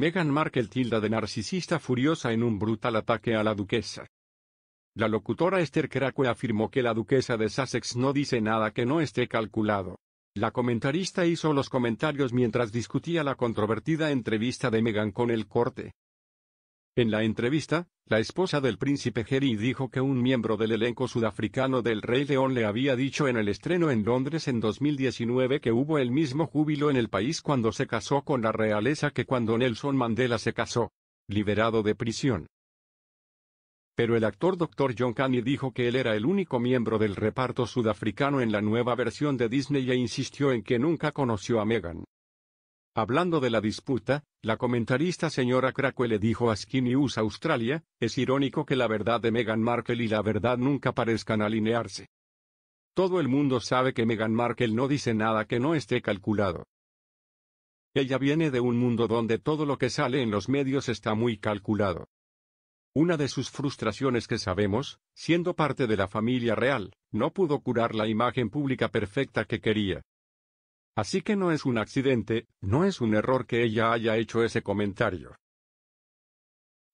Meghan Markle tilda de narcisista furiosa en un brutal ataque a la duquesa. La locutora Esther Craque afirmó que la duquesa de Sussex no dice nada que no esté calculado. La comentarista hizo los comentarios mientras discutía la controvertida entrevista de Meghan con el corte. En la entrevista, la esposa del príncipe Harry dijo que un miembro del elenco sudafricano del Rey León le había dicho en el estreno en Londres en 2019 que hubo el mismo júbilo en el país cuando se casó con la realeza que cuando Nelson Mandela se casó, liberado de prisión. Pero el actor Dr. John Candy dijo que él era el único miembro del reparto sudafricano en la nueva versión de Disney e insistió en que nunca conoció a Meghan. Hablando de la disputa, la comentarista señora Crackwe le dijo a Sky News Australia, es irónico que la verdad de Meghan Markle y la verdad nunca parezcan alinearse. Todo el mundo sabe que Meghan Markle no dice nada que no esté calculado. Ella viene de un mundo donde todo lo que sale en los medios está muy calculado. Una de sus frustraciones que sabemos, siendo parte de la familia real, no pudo curar la imagen pública perfecta que quería. Así que no es un accidente, no es un error que ella haya hecho ese comentario.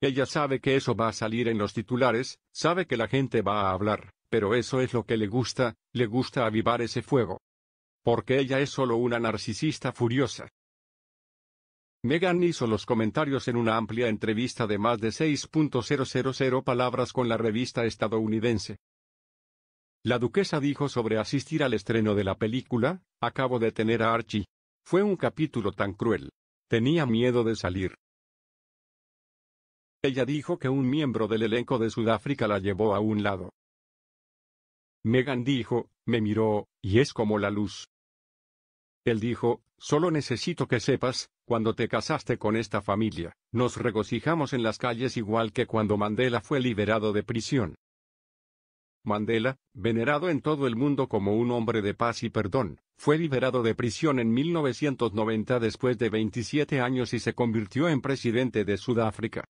Ella sabe que eso va a salir en los titulares, sabe que la gente va a hablar, pero eso es lo que le gusta, le gusta avivar ese fuego. Porque ella es solo una narcisista furiosa. Meghan hizo los comentarios en una amplia entrevista de más de 6.000 palabras con la revista estadounidense. La duquesa dijo sobre asistir al estreno de la película, acabo de tener a Archie. Fue un capítulo tan cruel. Tenía miedo de salir. Ella dijo que un miembro del elenco de Sudáfrica la llevó a un lado. Megan dijo, me miró, y es como la luz. Él dijo, solo necesito que sepas, cuando te casaste con esta familia, nos regocijamos en las calles igual que cuando Mandela fue liberado de prisión. Mandela, venerado en todo el mundo como un hombre de paz y perdón, fue liberado de prisión en 1990 después de 27 años y se convirtió en presidente de Sudáfrica.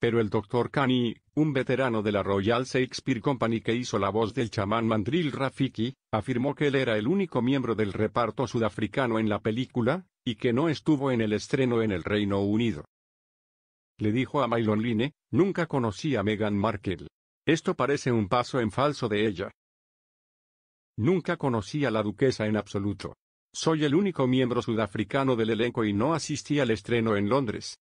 Pero el Dr. Kani, un veterano de la Royal Shakespeare Company que hizo la voz del chamán Mandril Rafiki, afirmó que él era el único miembro del reparto sudafricano en la película, y que no estuvo en el estreno en el Reino Unido. Le dijo a Mylon Line, nunca conocí a Meghan Markle. Esto parece un paso en falso de ella. Nunca conocí a la duquesa en absoluto. Soy el único miembro sudafricano del elenco y no asistí al estreno en Londres.